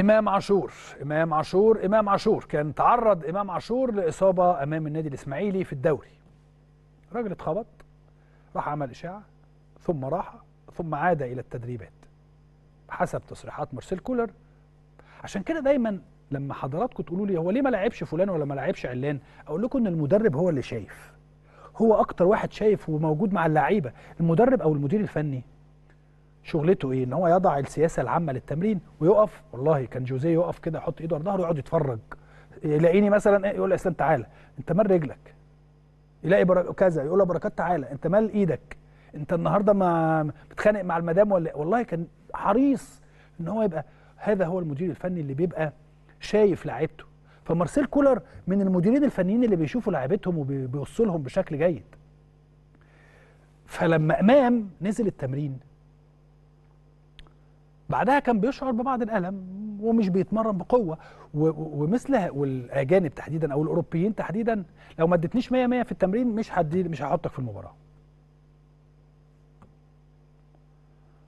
إمام عاشور إمام عاشور إمام عاشور. كان تعرض إمام عاشور لإصابة أمام النادي الإسماعيلي في الدوري. راجل اتخبط راح عمل إشاعة ثم راح ثم عاد إلى التدريبات. حسب تصريحات مارسيل كولر. عشان كده دايما لما حضراتكم تقولوا لي هو ليه ما لعبش فلان ولا ما لعبش علان أقول لكم إن المدرب هو اللي شايف. هو أكتر واحد شايف وموجود مع اللعيبة. المدرب أو المدير الفني شغلته إيه؟ إن هو يضع السياسة العامة للتمرين ويقف. والله كان جوزيه يقف كده يحط إيده على ظهره ويقعد يتفرج. يلاقيني مثلا إيه؟ يقول اسلام تعالى. أنت مال رجلك؟ يلاقي برك... كذا. يقول له بركات تعالى. أنت مال إيدك؟ أنت النهارده ما بتخانق مع المدام ولا والله كان حريص إن هو يبقى. هذا هو المدير الفني اللي بيبقى شايف لعيبته. فمارسيل كولر من المديرين الفنيين اللي بيشوفوا لعيبتهم وبيوصوا لهم بشكل جيد. فلما إمام نزل التمرين بعدها كان بيشعر ببعض الألم ومش بيتمرن بقوة. ومثل والأجانب تحديدا أو الأوروبيين تحديدا لو ما ادتنيش 100 100 في التمرين مش هدي مش هحطك في المباراة.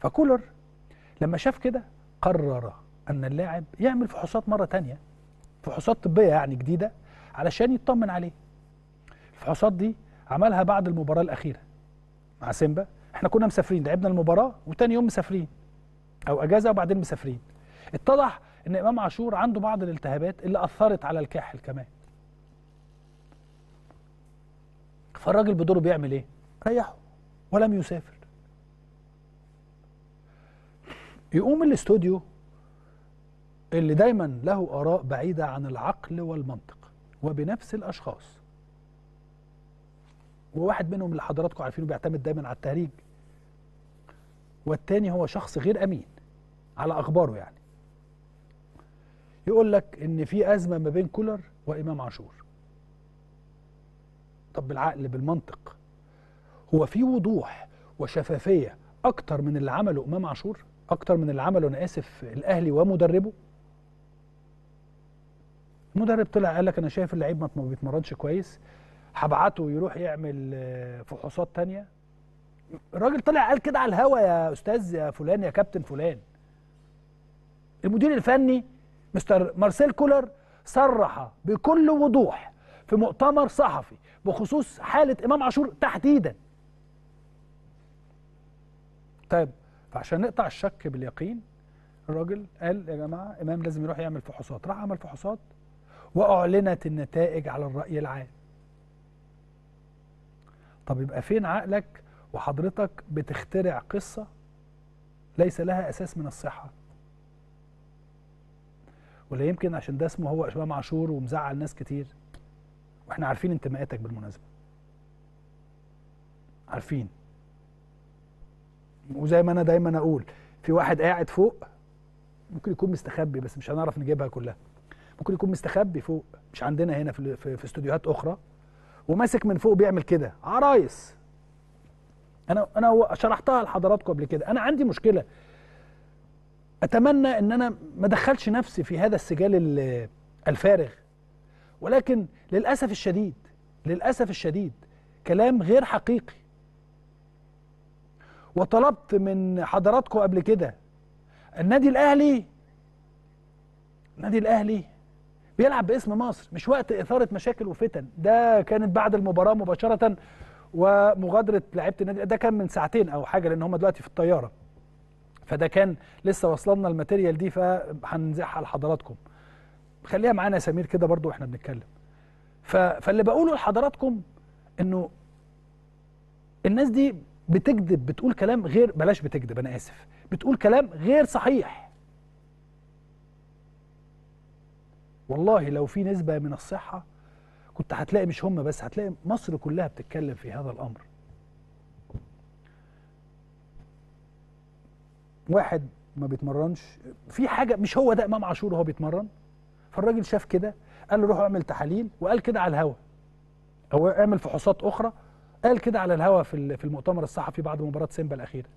فكولر لما شاف كده قرر أن اللاعب يعمل فحوصات مرة تانية فحوصات طبية يعني جديدة علشان يطمن عليه. الفحوصات دي عملها بعد المباراة الأخيرة مع سيمبا. إحنا كنا مسافرين لعبنا المباراة وتاني يوم مسافرين. أو أجازة وبعدين مسافرين. اتضح إن إمام عاشور عنده بعض الالتهابات اللي أثرت على الكاحل كمان. فالراجل بدوره بيعمل إيه؟ ريحه ولم يسافر. يقوم الاستوديو اللي دايما له آراء بعيدة عن العقل والمنطق وبنفس الأشخاص. وواحد منهم اللي حضراتكم عارفينه بيعتمد دايما على التهريج. والتاني هو شخص غير أمين. على أخباره يعني. يقول لك إن في أزمة ما بين كولر وإمام عاشور. طب بالعقل بالمنطق. هو في وضوح وشفافية أكتر من اللي عمله إمام عاشور؟ أكتر من اللي عمله أنا آسف الأهلي ومدربه؟ المدرب طلع قال لك أنا شايف اللعيب ما بيتمرنش كويس. هبعته يروح يعمل فحوصات تانية. الراجل طلع قال كده على الهوا يا أستاذ يا فلان يا كابتن فلان. المدير الفني مستر مارسيل كولر صرح بكل وضوح في مؤتمر صحفي بخصوص حالة إمام عاشور تحديدا. طيب فعشان نقطع الشك باليقين الراجل قال يا جماعة إمام لازم يروح يعمل فحوصات. راح عمل فحوصات وأعلنت النتائج على الرأي العام. طب يبقى فين عقلك وحضرتك بتخترع قصة ليس لها أساس من الصحة؟ ولا يمكن عشان ده اسمه هو امام عاشور ومزعل ناس كتير. وإحنا عارفين انتماءاتك بالمناسبة. عارفين. وزي ما أنا دايما أقول في واحد قاعد فوق ممكن يكون مستخبي بس مش هنعرف نجيبها كلها. ممكن يكون مستخبي فوق مش عندنا هنا في في, استوديوهات أخرى. وماسك من فوق بيعمل كده. عرايس. أنا أنا شرحتها لحضراتكم قبل كده. أنا عندي مشكلة. أتمنى إن أنا ما ادخلش نفسي في هذا السجال الفارغ. ولكن للأسف الشديد للأسف الشديد كلام غير حقيقي. وطلبت من حضراتكم قبل كده النادي الأهلي النادي الأهلي بيلعب باسم مصر مش وقت إثارة مشاكل وفتن. ده كانت بعد المباراة مباشرة ومغادرة لعيبة النادي ده كان من ساعتين أو حاجة لأن هم دلوقتي في الطيارة. فده كان لسه وصلنا الماتيريال دي فهنزعها لحضراتكم خليها معانا يا سمير كده برضو وإحنا بنتكلم. فاللي بقوله لحضراتكم انه الناس دي بتكذب بتقول كلام غير بلاش بتكذب أنا آسف. بتقول كلام غير صحيح. والله لو في نسبة من الصحة كنت هتلاقي مش هم بس هتلاقي مصر كلها بتتكلم في هذا الأمر. واحد ما بيتمرنش في حاجة مش هو ده إمام عاشور وهو بيتمرن؟ فالراجل شاف كده قال له روح اعمل تحاليل وقال كده على الهوا. أو اعمل فحوصات أخرى قال كده على الهوا في في المؤتمر الصحفي بعد مباراة سيمبا الأخيرة.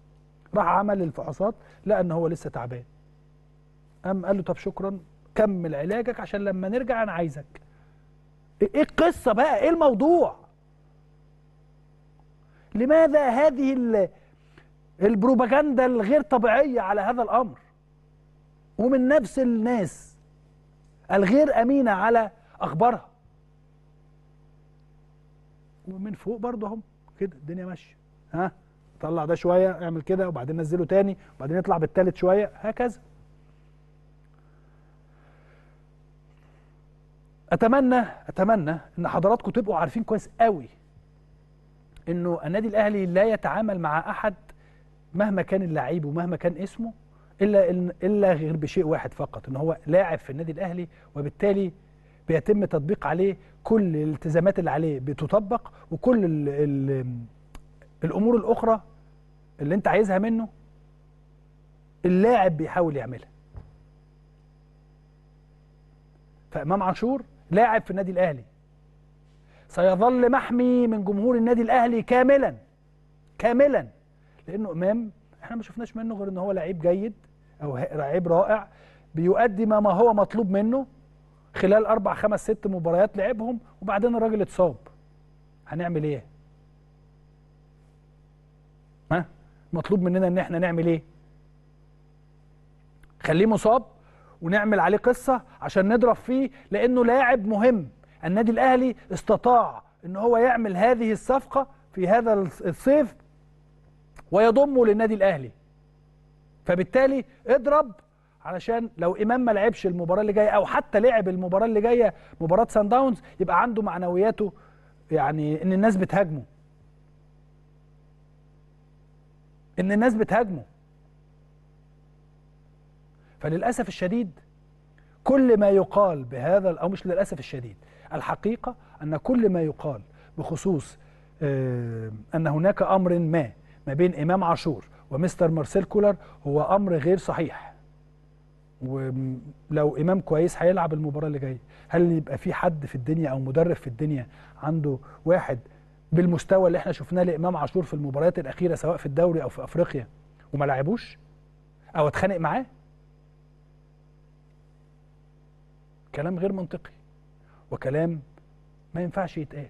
راح عمل الفحوصات لقى ان هو لسه تعبان. قام قال له طب شكرا كمل علاجك عشان لما نرجع أنا عايزك. إيه القصة بقى؟ إيه الموضوع؟ لماذا هذه البروباجندا الغير طبيعية على هذا الأمر. ومن نفس الناس الغير أمينة على أخبارها. ومن فوق برضه اهم كده الدنيا ماشية. ها؟ طلع ده شوية اعمل كده وبعدين نزله تاني وبعدين يطلع بالتالت شوية هكذا. أتمنى أتمنى إن حضراتكم تبقوا عارفين كويس قوي إنه النادي الأهلي لا يتعامل مع أحد مهما كان اللعيب ومهما كان اسمه إلا إلا غير بشيء واحد فقط إن هو لاعب في النادي الأهلي وبالتالي بيتم تطبيق عليه كل الالتزامات اللي عليه بتطبق وكل ال ال الأمور الأخرى اللي أنت عايزها منه اللاعب بيحاول يعملها. فإمام عاشور لاعب في النادي الأهلي. سيظل محمي من جمهور النادي الأهلي كاملا كاملا. لأنه إمام إحنا ما شفناش منه غير إن هو لعيب جيد أو لعيب رائع بيؤدي ما, ما هو مطلوب منه خلال أربع خمس ست مباريات لعبهم وبعدين الراجل اتصاب. هنعمل إيه؟ ها؟ مطلوب مننا إن إحنا نعمل إيه؟ خليه مصاب ونعمل عليه قصة عشان نضرب فيه لأنه لاعب مهم. النادي الأهلي استطاع إن هو يعمل هذه الصفقة في هذا الصيف ويضمه للنادي الأهلي. فبالتالي اضرب علشان لو إمام ما لعبش المباراة اللي جاية أو حتى لعب المباراة اللي جاية مباراة سان داونز يبقى عنده معنوياته يعني إن الناس بتهاجمه. إن الناس بتهاجمه. فللأسف الشديد كل ما يقال بهذا أو مش للأسف الشديد الحقيقة أن كل ما يقال بخصوص أن هناك أمر ما ما بين إمام عاشور ومستر مارسيل كولر هو أمر غير صحيح. ولو إمام كويس هيلعب المباراة اللي جاية. هل يبقى في حد في الدنيا أو مدرب في الدنيا عنده واحد بالمستوى اللي إحنا شفناه لإمام عاشور في المباريات الأخيرة سواء في الدوري أو في أفريقيا وما لعبوش؟ أو اتخانق معاه؟ كلام غير منطقي. وكلام ما ينفعش يتقال.